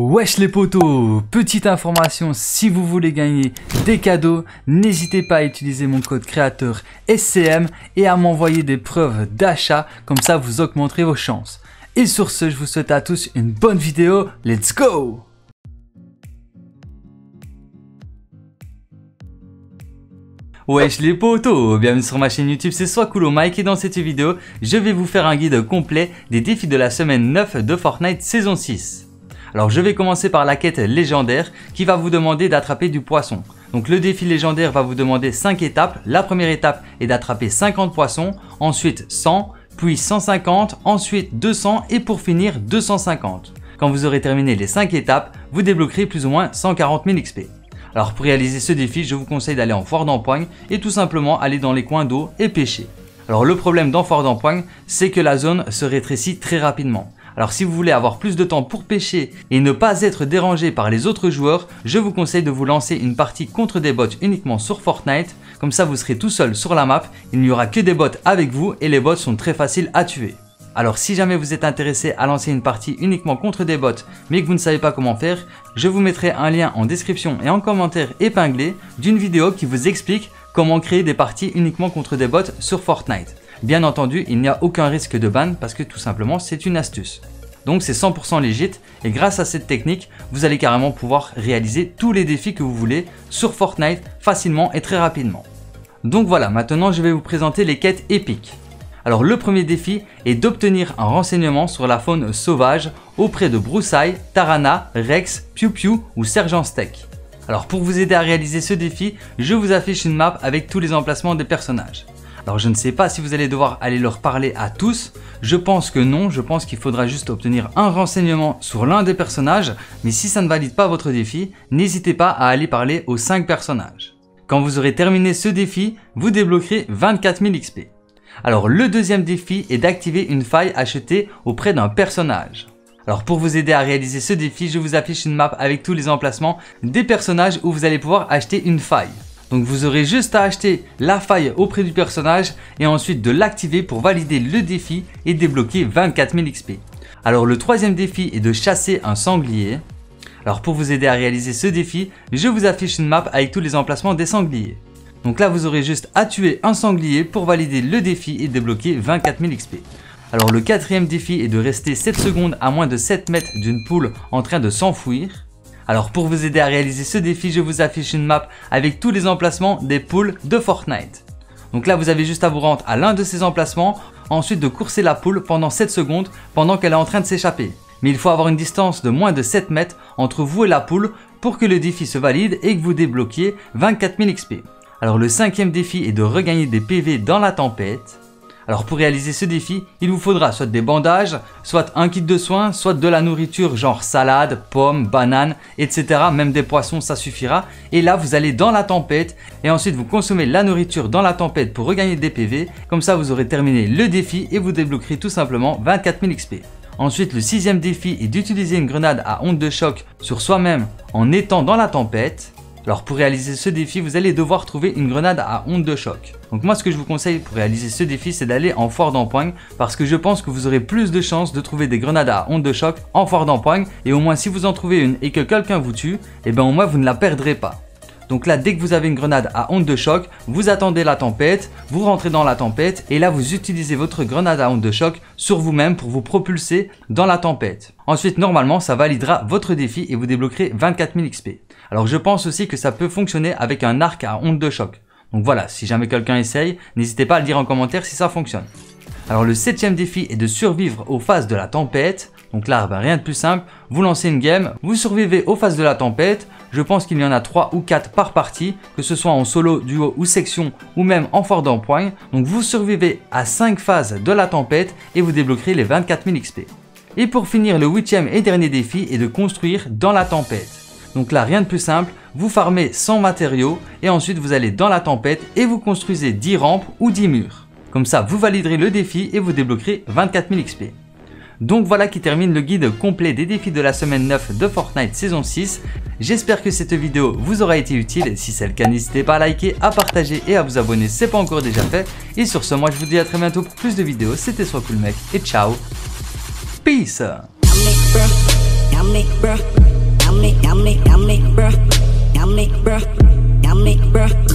Wesh les potos, petite information, si vous voulez gagner des cadeaux, n'hésitez pas à utiliser mon code créateur SCM et à m'envoyer des preuves d'achat, comme ça vous augmenterez vos chances. Et sur ce, je vous souhaite à tous une bonne vidéo, let's go Wesh les potos, bienvenue sur ma chaîne YouTube, c'est Swakulo Mike et dans cette vidéo, je vais vous faire un guide complet des défis de la semaine 9 de Fortnite saison 6. Alors je vais commencer par la quête légendaire qui va vous demander d'attraper du poisson. Donc le défi légendaire va vous demander 5 étapes. La première étape est d'attraper 50 poissons, ensuite 100, puis 150, ensuite 200 et pour finir 250. Quand vous aurez terminé les 5 étapes, vous débloquerez plus ou moins 140 000 XP. Alors pour réaliser ce défi, je vous conseille d'aller en foire d'empoigne et tout simplement aller dans les coins d'eau et pêcher. Alors le problème dans foire d'empoigne, c'est que la zone se rétrécit très rapidement. Alors si vous voulez avoir plus de temps pour pêcher et ne pas être dérangé par les autres joueurs, je vous conseille de vous lancer une partie contre des bots uniquement sur Fortnite. Comme ça vous serez tout seul sur la map, il n'y aura que des bots avec vous et les bots sont très faciles à tuer. Alors si jamais vous êtes intéressé à lancer une partie uniquement contre des bots mais que vous ne savez pas comment faire, je vous mettrai un lien en description et en commentaire épinglé d'une vidéo qui vous explique comment créer des parties uniquement contre des bots sur Fortnite. Bien entendu, il n'y a aucun risque de ban parce que tout simplement c'est une astuce. Donc c'est 100% légit et grâce à cette technique, vous allez carrément pouvoir réaliser tous les défis que vous voulez sur Fortnite facilement et très rapidement. Donc voilà, maintenant je vais vous présenter les quêtes épiques. Alors le premier défi est d'obtenir un renseignement sur la faune sauvage auprès de Broussaille, Tarana, Rex, Piu Piu ou Sergent Steak. Alors pour vous aider à réaliser ce défi, je vous affiche une map avec tous les emplacements des personnages. Alors je ne sais pas si vous allez devoir aller leur parler à tous, je pense que non, je pense qu'il faudra juste obtenir un renseignement sur l'un des personnages, mais si ça ne valide pas votre défi, n'hésitez pas à aller parler aux 5 personnages. Quand vous aurez terminé ce défi, vous débloquerez 24 000 XP. Alors le deuxième défi est d'activer une faille achetée auprès d'un personnage. Alors pour vous aider à réaliser ce défi, je vous affiche une map avec tous les emplacements des personnages où vous allez pouvoir acheter une faille. Donc vous aurez juste à acheter la faille auprès du personnage et ensuite de l'activer pour valider le défi et débloquer 24 000 XP. Alors le troisième défi est de chasser un sanglier. Alors pour vous aider à réaliser ce défi, je vous affiche une map avec tous les emplacements des sangliers. Donc là, vous aurez juste à tuer un sanglier pour valider le défi et débloquer 24 000 XP. Alors le quatrième défi est de rester 7 secondes à moins de 7 mètres d'une poule en train de s'enfouir. Alors pour vous aider à réaliser ce défi, je vous affiche une map avec tous les emplacements des poules de Fortnite. Donc là, vous avez juste à vous rendre à l'un de ces emplacements, ensuite de courser la poule pendant 7 secondes pendant qu'elle est en train de s'échapper. Mais il faut avoir une distance de moins de 7 mètres entre vous et la poule pour que le défi se valide et que vous débloquiez 24 000 XP. Alors le cinquième défi est de regagner des PV dans la tempête. Alors pour réaliser ce défi, il vous faudra soit des bandages, soit un kit de soins, soit de la nourriture genre salade, pommes, bananes, etc. Même des poissons, ça suffira. Et là, vous allez dans la tempête et ensuite vous consommez la nourriture dans la tempête pour regagner des PV. Comme ça, vous aurez terminé le défi et vous débloquerez tout simplement 24 000 XP. Ensuite, le sixième défi est d'utiliser une grenade à onde de choc sur soi-même en étant dans la tempête. Alors pour réaliser ce défi, vous allez devoir trouver une grenade à onde de choc. Donc moi ce que je vous conseille pour réaliser ce défi, c'est d'aller en foire d'empoigne parce que je pense que vous aurez plus de chances de trouver des grenades à onde de choc en foire d'empoigne et au moins si vous en trouvez une et que quelqu'un vous tue, et eh bien au moins vous ne la perdrez pas. Donc là, dès que vous avez une grenade à onde de choc, vous attendez la tempête, vous rentrez dans la tempête et là vous utilisez votre grenade à onde de choc sur vous-même pour vous propulser dans la tempête. Ensuite, normalement, ça validera votre défi et vous débloquerez 24 000 XP. Alors je pense aussi que ça peut fonctionner avec un arc à onde de choc. Donc voilà, si jamais quelqu'un essaye, n'hésitez pas à le dire en commentaire si ça fonctionne. Alors le septième défi est de survivre aux phases de la tempête. Donc là, ben, rien de plus simple, vous lancez une game, vous survivez aux phases de la tempête. Je pense qu'il y en a 3 ou 4 par partie, que ce soit en solo, duo ou section, ou même en fort d'empoigne. Donc vous survivez à 5 phases de la tempête et vous débloquerez les 24 000 XP. Et pour finir, le huitième et dernier défi est de construire dans la tempête. Donc là, rien de plus simple, vous farmez 100 matériaux et ensuite vous allez dans la tempête et vous construisez 10 rampes ou 10 murs. Comme ça, vous validerez le défi et vous débloquerez 24 000 XP. Donc voilà qui termine le guide complet des défis de la semaine 9 de Fortnite saison 6. J'espère que cette vidéo vous aura été utile. Si c'est le cas, n'hésitez pas à liker, à partager et à vous abonner si ce pas encore déjà fait. Et sur ce, moi je vous dis à très bientôt pour plus de vidéos. C'était soit cool et ciao. Peace. Yummy, yummy, Dominic, bruh. Yummy, bruh. Yummy, bruh.